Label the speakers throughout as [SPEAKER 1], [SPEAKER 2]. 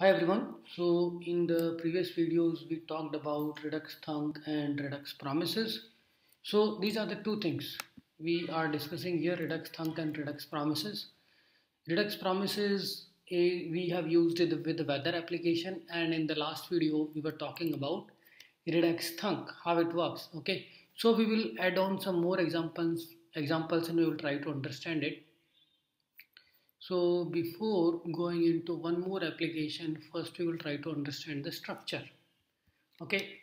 [SPEAKER 1] Hi everyone. So in the previous videos we talked about Redux Thunk and Redux Promises. So these are the two things we are discussing here Redux Thunk and Redux Promises. Redux Promises we have used it with the weather application and in the last video we were talking about Redux Thunk how it works okay so we will add on some more examples examples and we will try to understand it so before going into one more application, first we will try to understand the structure. Okay.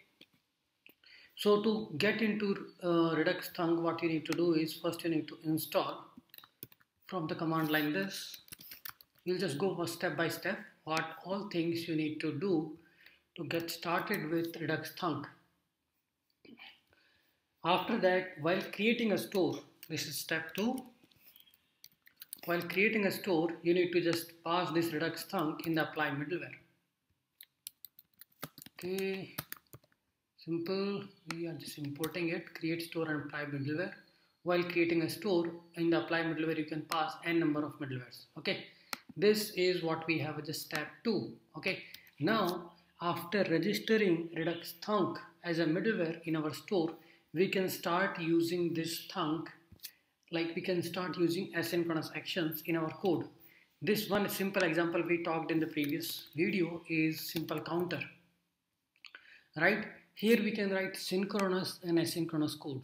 [SPEAKER 1] So to get into uh, Redux Thunk, what you need to do is first you need to install from the command line this. You'll just go step by step what all things you need to do to get started with Redux Thunk. After that, while creating a store, this is step two, while creating a store, you need to just pass this Redux thunk in the apply middleware. Okay, simple. We are just importing it, create store and apply middleware. While creating a store in the apply middleware, you can pass n number of middlewares. Okay, this is what we have just step two. Okay, now after registering Redux thunk as a middleware in our store, we can start using this thunk like we can start using asynchronous actions in our code. This one simple example we talked in the previous video is simple counter. Right? Here we can write synchronous and asynchronous code.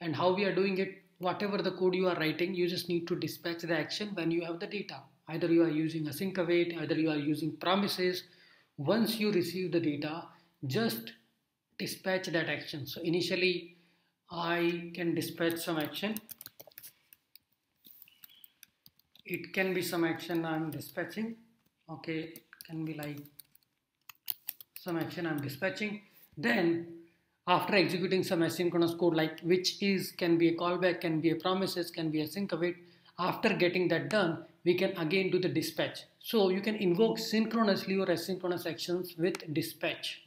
[SPEAKER 1] And how we are doing it, whatever the code you are writing, you just need to dispatch the action when you have the data. Either you are using async await, either you are using promises. Once you receive the data, just dispatch that action. So initially I can dispatch some action. It can be some action I'm dispatching. Okay, can be like some action I'm dispatching. Then after executing some asynchronous code like which is can be a callback, can be a promises, can be async await. After getting that done, we can again do the dispatch. So you can invoke synchronously or asynchronous actions with dispatch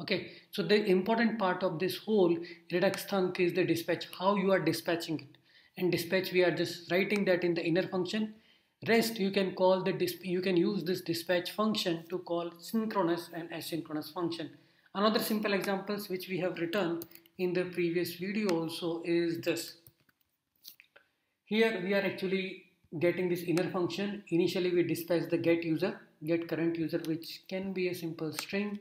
[SPEAKER 1] okay so the important part of this whole redux thunk is the dispatch how you are dispatching it. And dispatch we are just writing that in the inner function. Rest you can call the you can use this dispatch function to call synchronous and asynchronous function. Another simple examples which we have written in the previous video also is this. Here we are actually getting this inner function. Initially we dispatch the get user get current user which can be a simple string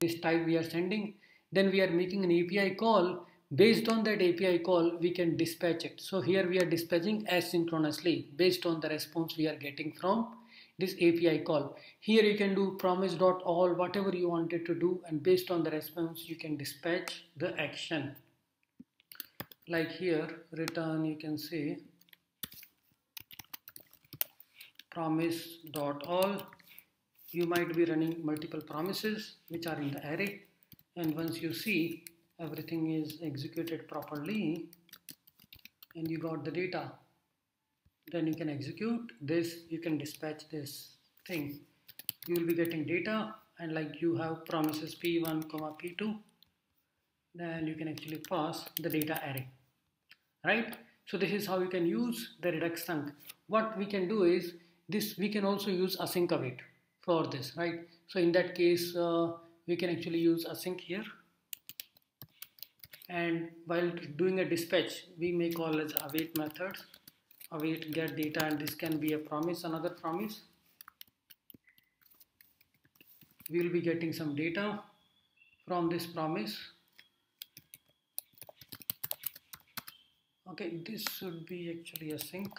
[SPEAKER 1] this type we are sending then we are making an API call. Based on that API call we can dispatch it. So here we are dispatching asynchronously based on the response we are getting from this API call. Here you can do promise.all whatever you wanted to do and based on the response you can dispatch the action. Like here return you can say promise.all you might be running multiple promises which are in the array and once you see everything is executed properly and you got the data then you can execute this you can dispatch this thing. You will be getting data and like you have promises p1 comma p2 then you can actually pass the data array right? So this is how you can use the redux thunk what we can do is this we can also use async await for this right? So in that case uh, we can actually use async here. And while doing a dispatch we may call as await methods await get data and this can be a promise another promise. We will be getting some data from this promise. Okay this should be actually async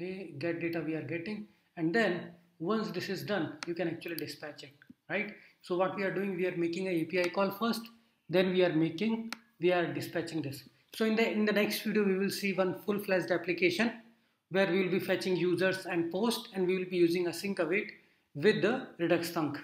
[SPEAKER 1] okay get data we are getting and then once this is done you can actually dispatch it right? So what we are doing we are making a API call first then we are making we are dispatching this. So in the in the next video we will see one full-fledged application where we will be fetching users and post and we will be using async await with the redux thunk